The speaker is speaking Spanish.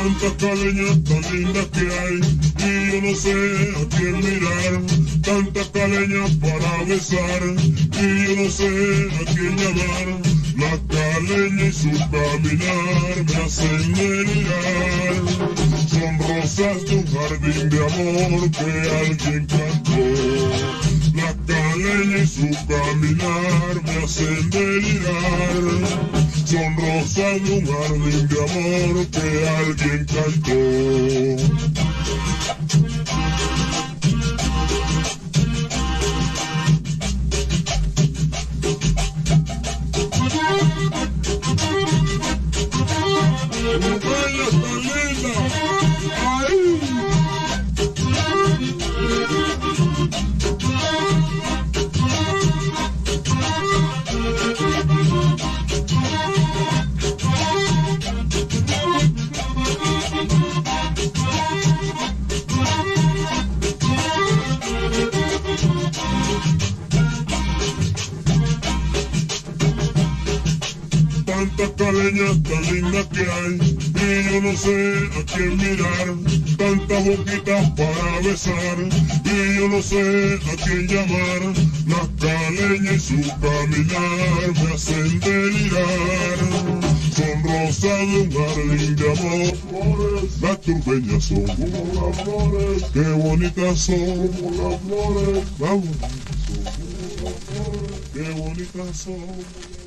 tantas caleñas tan lindas que hay. Y yo no sé a quién mirar, tantas caleñas para besar. Y yo no sé a quién llamar, la caleña y su caminar me hacen delirar, son rosas de un jardín de amor que alguien cantó, y su caminar me hacen delirar son rosas de un jardín de amor que alguien cantó. Tantas caleñas tan lindas que hay y yo no sé a quién mirar, tantas boquitas para besar y yo no sé a quién llamar, las caleñas y su caminar me hacen delirar. Son rosas de un jardín de amor, las turbeñas son como las flores, qué bonitas son como las flores, flores, qué bonitas son.